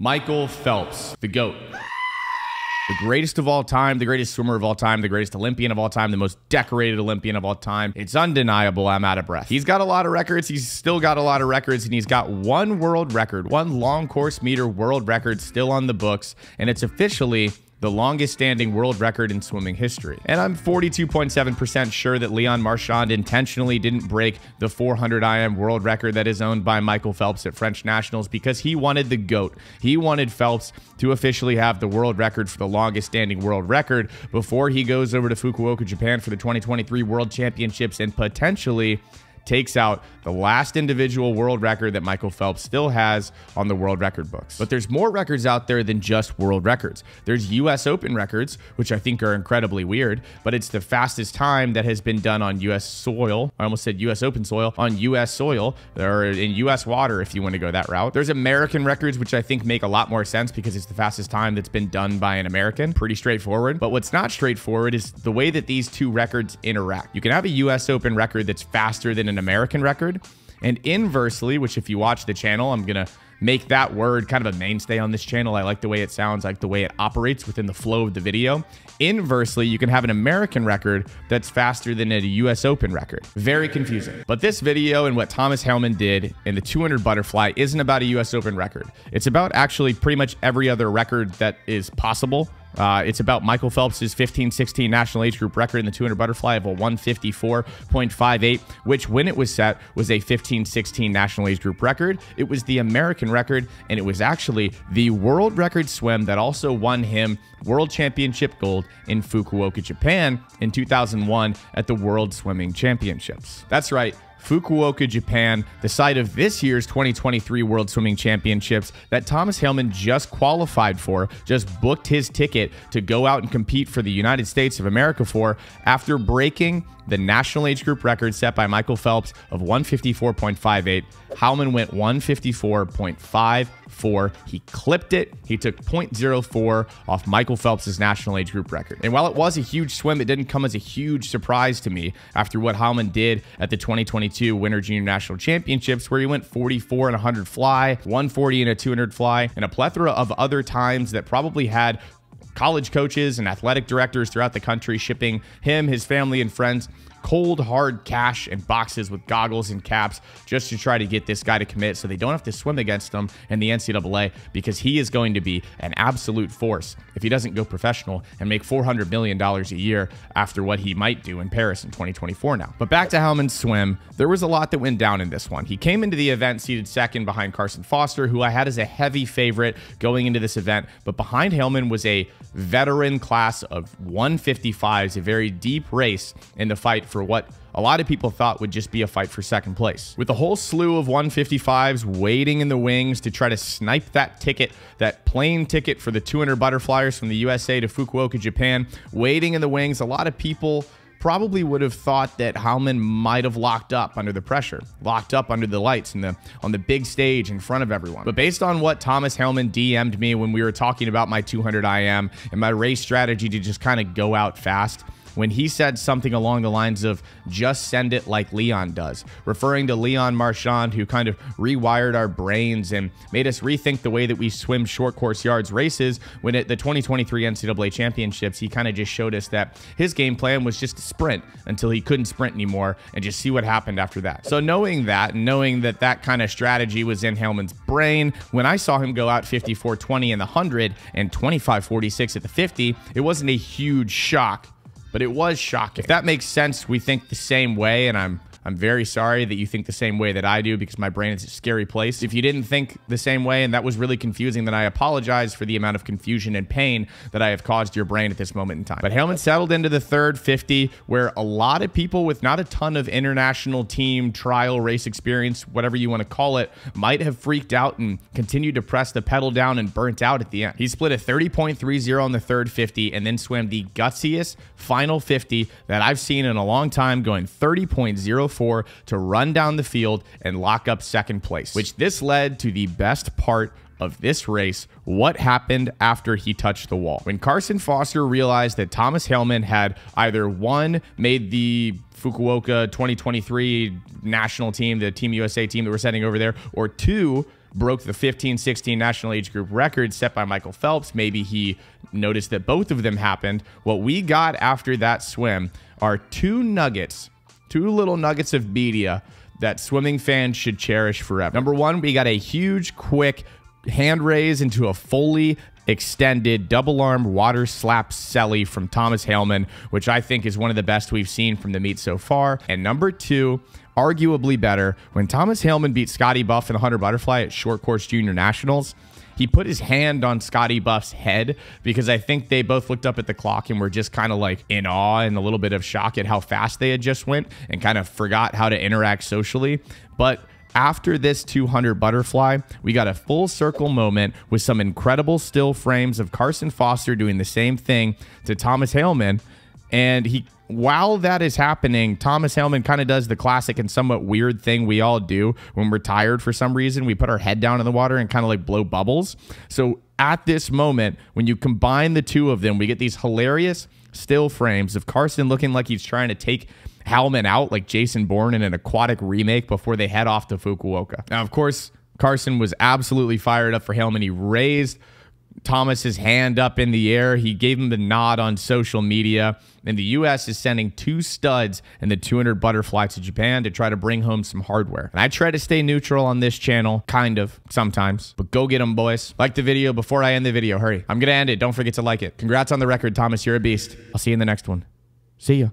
Michael Phelps, the GOAT. The greatest of all time, the greatest swimmer of all time, the greatest Olympian of all time, the most decorated Olympian of all time. It's undeniable. I'm out of breath. He's got a lot of records. He's still got a lot of records, and he's got one world record, one long course meter world record still on the books, and it's officially the longest standing world record in swimming history. And I'm 42.7% sure that Leon Marchand intentionally didn't break the 400 IM world record that is owned by Michael Phelps at French Nationals because he wanted the GOAT. He wanted Phelps to officially have the world record for the longest standing world record before he goes over to Fukuoka, Japan for the 2023 World Championships and potentially takes out the last individual world record that Michael Phelps still has on the world record books. But there's more records out there than just world records. There's US Open records, which I think are incredibly weird, but it's the fastest time that has been done on US soil. I almost said US Open soil, on US soil or in US water if you want to go that route. There's American records, which I think make a lot more sense because it's the fastest time that's been done by an American. Pretty straightforward. But what's not straightforward is the way that these two records interact. You can have a US Open record that's faster than an American record. And inversely, which if you watch the channel, I'm going to make that word kind of a mainstay on this channel. I like the way it sounds, I like the way it operates within the flow of the video. Inversely, you can have an American record that's faster than a US Open record. Very confusing. But this video and what Thomas Heilman did in the 200 butterfly isn't about a US Open record. It's about actually pretty much every other record that is possible uh, it's about Michael Phelps' 15 16 national age group record in the 200 butterfly of a 154.58, which, when it was set, was a 15 16 national age group record. It was the American record, and it was actually the world record swim that also won him world championship gold in Fukuoka, Japan in 2001 at the World Swimming Championships. That's right. Fukuoka, Japan, the site of this year's 2023 World Swimming Championships that Thomas Heilman just qualified for, just booked his ticket to go out and compete for the United States of America for after breaking the national age group record set by Michael Phelps of 154.58. Heilman went 154.54. He clipped it. He took 0.04 off Michael Phelps' national age group record. And while it was a huge swim, it didn't come as a huge surprise to me after what Heilman did at the 2022 Winter Junior National Championships, where he went 44 and 100 fly, 140 and a 200 fly, and a plethora of other times that probably had college coaches and athletic directors throughout the country shipping him, his family, and friends cold, hard cash and boxes with goggles and caps just to try to get this guy to commit so they don't have to swim against him in the NCAA because he is going to be an absolute force if he doesn't go professional and make $400 million a year after what he might do in Paris in 2024 now. But back to Heilman's swim, there was a lot that went down in this one. He came into the event seated second behind Carson Foster, who I had as a heavy favorite going into this event, but behind Heilman was a veteran class of 155s, a very deep race in the fight for what a lot of people thought would just be a fight for second place. With a whole slew of 155s waiting in the wings to try to snipe that ticket, that plane ticket for the 200 butterflyers from the USA to Fukuoka, Japan, waiting in the wings, a lot of people probably would have thought that Heilman might have locked up under the pressure, locked up under the lights and the on the big stage in front of everyone. But based on what Thomas Heilman DM'd me when we were talking about my 200 IM and my race strategy to just kind of go out fast, when he said something along the lines of just send it like Leon does, referring to Leon Marchand, who kind of rewired our brains and made us rethink the way that we swim short course yards races. When at the 2023 NCAA championships, he kind of just showed us that his game plan was just to sprint until he couldn't sprint anymore and just see what happened after that. So knowing that, knowing that that kind of strategy was in Heilman's brain, when I saw him go out 54-20 in the 100 and 25-46 at the 50, it wasn't a huge shock but it was shocking. If that makes sense, we think the same way, and I'm I'm very sorry that you think the same way that I do because my brain is a scary place. If you didn't think the same way and that was really confusing, then I apologize for the amount of confusion and pain that I have caused your brain at this moment in time. But Heilman settled into the third 50, where a lot of people with not a ton of international team trial race experience, whatever you want to call it, might have freaked out and continued to press the pedal down and burnt out at the end. He split a 30.30 on the third 50 and then swam the gutsiest final 50 that I've seen in a long time, going 30.04 to run down the field and lock up second place, which this led to the best part of this race, what happened after he touched the wall. When Carson Foster realized that Thomas Heilman had either one, made the Fukuoka 2023 national team, the Team USA team that we're sending over there, or two, broke the 15 16 national age group record set by Michael Phelps. Maybe he noticed that both of them happened. What we got after that swim are two nuggets, two little nuggets of media that swimming fans should cherish forever. Number one, we got a huge, quick hand raise into a fully extended double arm water slap celly from Thomas Heilman, which I think is one of the best we've seen from the meet so far. And number two, arguably better, when Thomas Heilman beat Scotty Buff in 100 butterfly at Short Course Junior Nationals, he put his hand on Scotty Buff's head because I think they both looked up at the clock and were just kind of like in awe and a little bit of shock at how fast they had just went and kind of forgot how to interact socially. But after this 200 butterfly, we got a full circle moment with some incredible still frames of Carson Foster doing the same thing to Thomas Heilman. And he, while that is happening, Thomas Heilman kind of does the classic and somewhat weird thing we all do when we're tired for some reason. We put our head down in the water and kind of like blow bubbles. So at this moment, when you combine the two of them, we get these hilarious still frames of Carson looking like he's trying to take Heilman out like Jason Bourne in an aquatic remake before they head off to Fukuoka. Now, of course, Carson was absolutely fired up for Heilman. He raised Thomas's hand up in the air. He gave him the nod on social media. And the U.S. is sending two studs and the 200 butterfly to Japan to try to bring home some hardware. And I try to stay neutral on this channel, kind of, sometimes. But go get them, boys. Like the video before I end the video. Hurry. I'm going to end it. Don't forget to like it. Congrats on the record, Thomas. You're a beast. I'll see you in the next one. See ya.